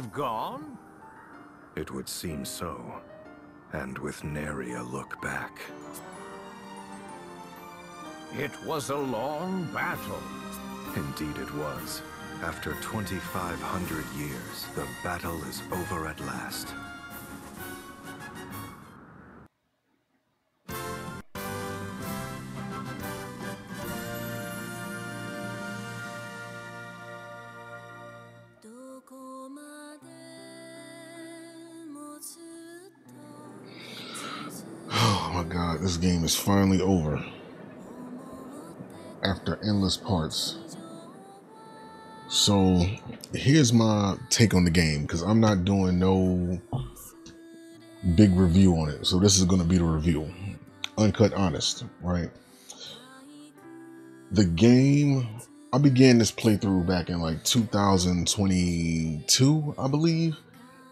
they've gone? It would seem so. And with nary a look back. It was a long battle. Indeed it was. After 2,500 years, the battle is over at last. Game is finally over. After endless parts. So here's my take on the game because I'm not doing no big review on it. So this is going to be the review. Uncut honest, right? The game, I began this playthrough back in like 2022, I believe.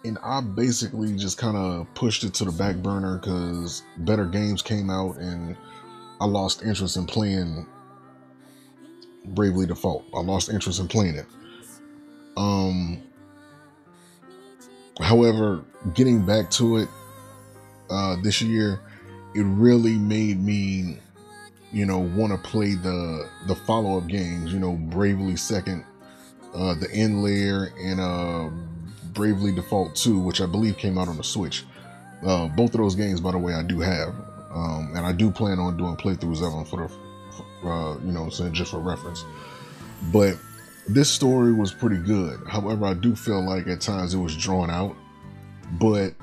And I basically just kind of pushed it to the back burner because better games came out and I lost interest in playing Bravely Default. I lost interest in playing it. Um, however, getting back to it uh, this year, it really made me, you know, want to play the the follow up games. You know, Bravely Second, uh, the End Layer, and uh, Bravely Default Two, which I believe came out on the Switch. Uh, both of those games, by the way, I do have, um, and I do plan on doing playthroughs of them for the, uh, you know, saying just for reference. But this story was pretty good. However, I do feel like at times it was drawn out, but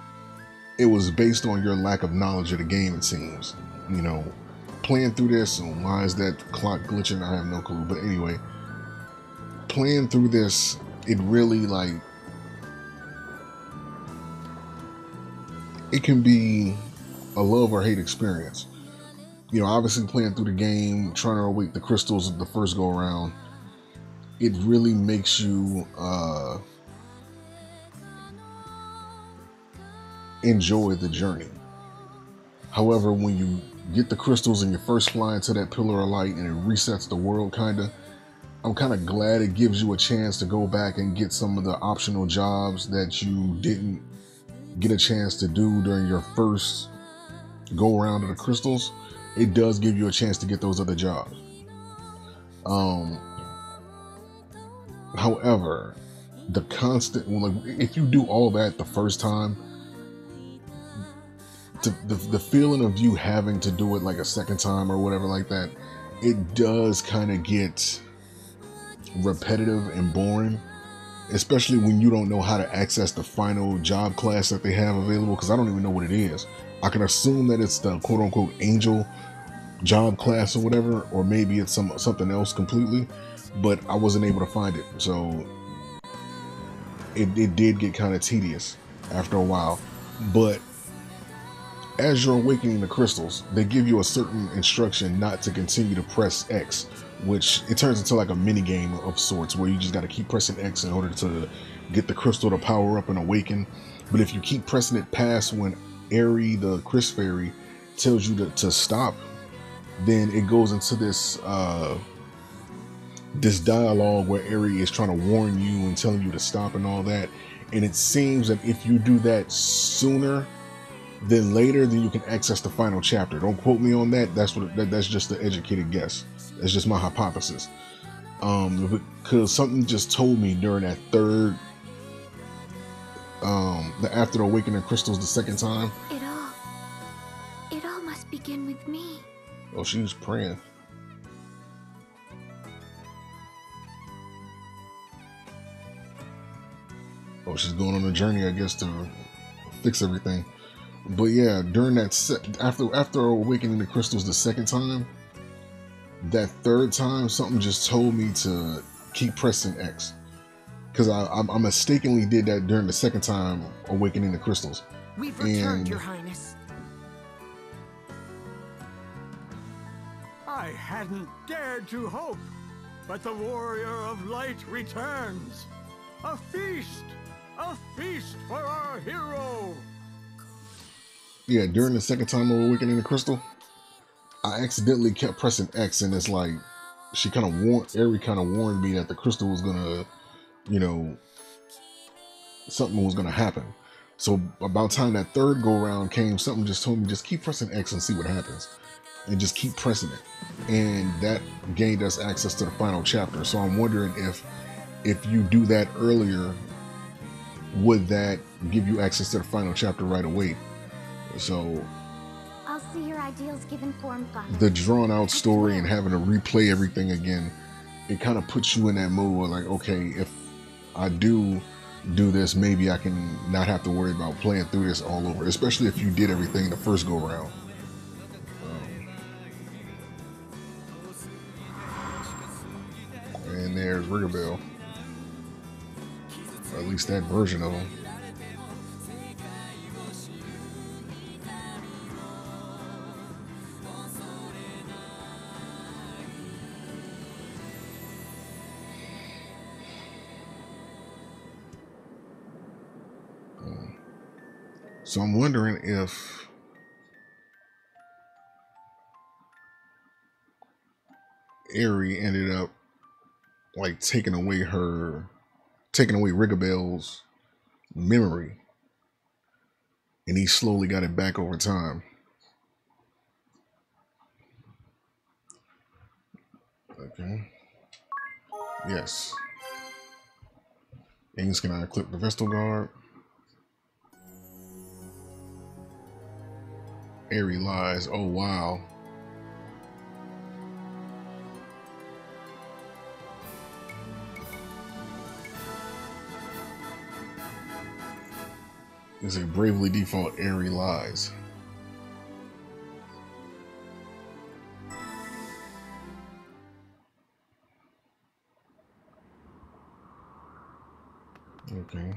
it was based on your lack of knowledge of the game. It seems, you know, playing through this and why is that clock glitching? I have no clue. But anyway, playing through this, it really like it can be a love or hate experience. You know, obviously playing through the game, trying to await the crystals the first go around, it really makes you uh, enjoy the journey. However, when you get the crystals and you first fly into that pillar of light and it resets the world, kind of, I'm kind of glad it gives you a chance to go back and get some of the optional jobs that you didn't get a chance to do during your first go around of the crystals. It does give you a chance to get those other jobs. Um, however, the constant, like, if you do all that the first time, the, the feeling of you having to do it like a second time or whatever like that, it does kind of get repetitive and boring, especially when you don't know how to access the final job class that they have available. Because I don't even know what it is. I can assume that it's the quote unquote angel job class or whatever, or maybe it's some something else completely. But I wasn't able to find it, so it, it did get kind of tedious after a while. But as you're awakening the crystals, they give you a certain instruction not to continue to press X, which it turns into like a mini game of sorts where you just got to keep pressing X in order to get the crystal to power up and awaken. But if you keep pressing it past when Airy, the Chris Fairy, tells you to, to stop, then it goes into this uh this dialogue where Airy is trying to warn you and telling you to stop and all that. And it seems that if you do that sooner than later, then you can access the final chapter. Don't quote me on that. That's what that, that's just the educated guess. That's just my hypothesis. Um, because something just told me during that third, um, the after awakening the awakening crystals the second time. It all. It all must begin with me. Oh, she was praying. Oh, she's going on a journey, I guess, to fix everything. But yeah, during that se- after after awakening the crystals the second time, that third time something just told me to keep pressing X because I, I, I mistakenly did that during the second time awakening the crystals. We've returned, And- Your Highness. I hadn't dared to hope, but the warrior of light returns. A feast! A feast for our hero! Yeah, during the second time of awakening the crystal, I accidentally kept pressing X, and it's like she kind of warned, Airy kind of warned me that the crystal was gonna, you know, something was to happen. So about time that third go round came, something just told me just keep pressing X and see what happens, and just keep pressing it, and that gained us access to the final chapter. So I'm wondering if if you do that earlier, would that give you access to the final chapter right away? So see your ideals given form, the drawn out story and having to replay everything again, it kind of puts you in that mode where like, okay, if I do do this, maybe I can not have to worry about playing through this all over, especially if you did everything the first go round. Um, and there's. Or at least that version of him. So I'm wondering if Airy ended up like taking away her, taking away Ringabel's memory, and he slowly got it back over time. Okay. Yes. Ings can I click the Vestal Guard? Airy lies. Oh wow. Is a bravely default Airy lies. Okay.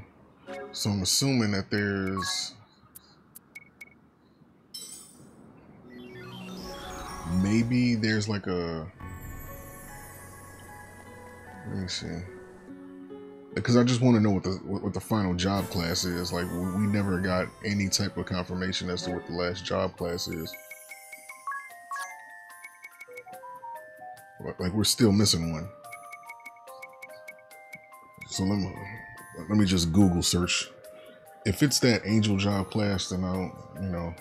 So I'm assuming that there's maybe there's like a let me see. Because i just want to know what the what the final job class is. Like we never got any type of confirmation as to what the last job class is. Like we're still missing one. So let me let me just google search. If it's that angel job class then i don't you know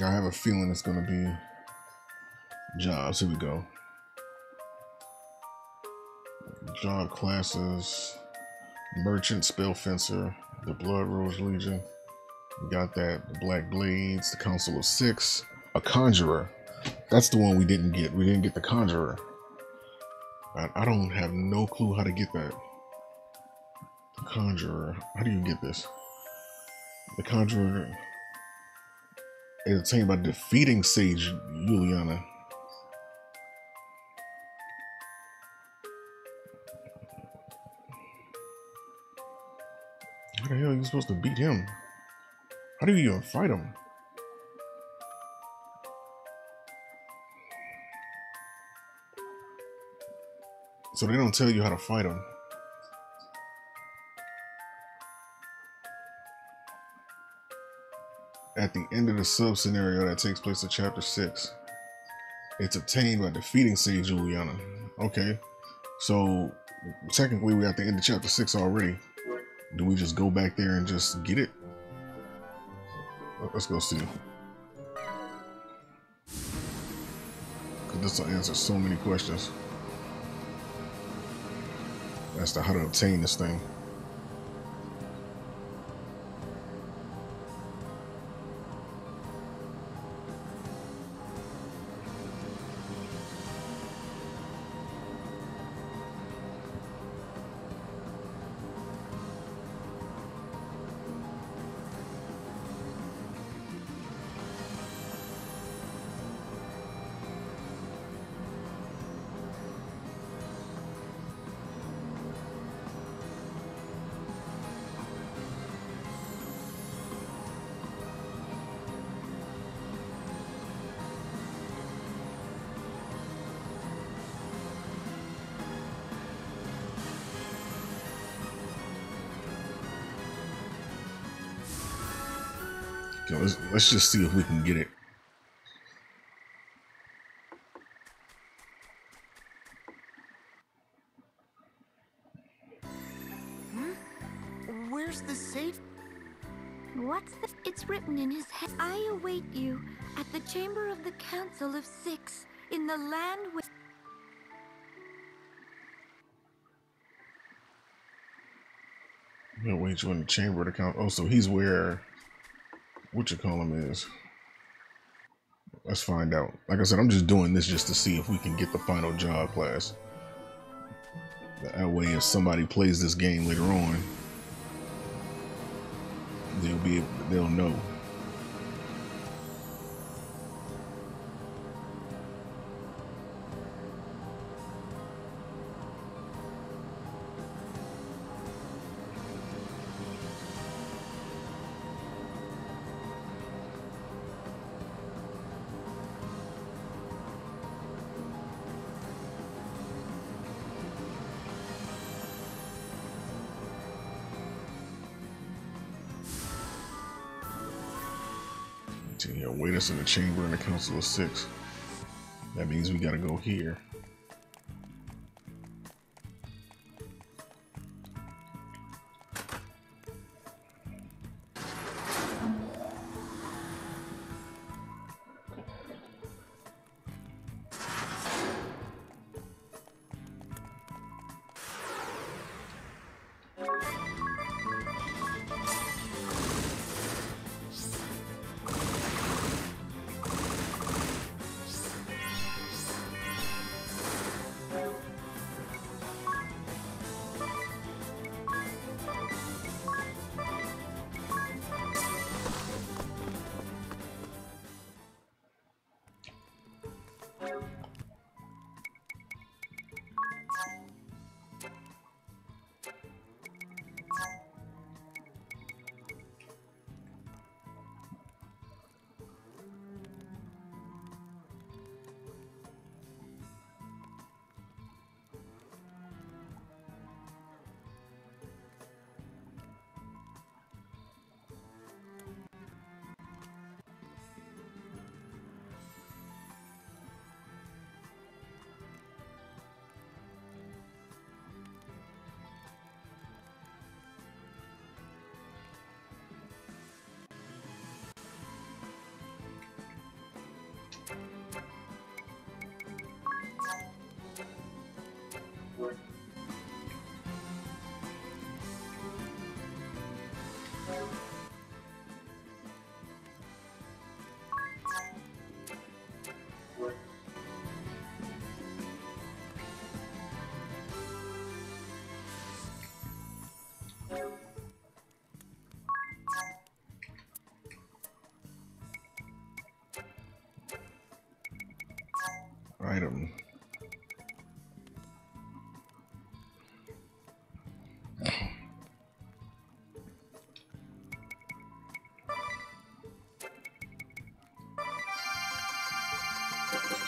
I have a feeling it's going to be jobs. Here we go. Job classes, merchant, spell fencer, the Blood Rose Legion. We got that. The Black Blades, the Council of Six, a Conjurer. That's the one we didn't get. We didn't get the Conjurer. I, I don't have no clue how to get that. The Conjurer. How do you get this? The Conjurer entertained by defeating Sage Yulyana. How the hell are you supposed to beat him? How do you even fight him? So they don't tell you how to fight him. At the end of the sub scenario that takes place in chapter 6. It's obtained by defeating Sage Yulyana. Okay, so technically we're at the end of chapter 6 already. Do we just go back there and just get it? Let's go see. Because this will answer so many questions as to how to obtain this thing. Let's, let's just see if we can get it. Hmm? Where's the safe? What's the? It's written in his head. I await you at the chamber of the Council of Six in the land with. Wait, you in the chamber to count. Oh, so he's where what you call him is. Let's find out. Like I said, I'm just doing this just to see if we can get the final job class. That way, if somebody plays this game later on, they'll be they'll know. Yeah, wait us in the chamber in the council of six. That means we gotta go here. Thank